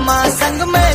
मामा संग में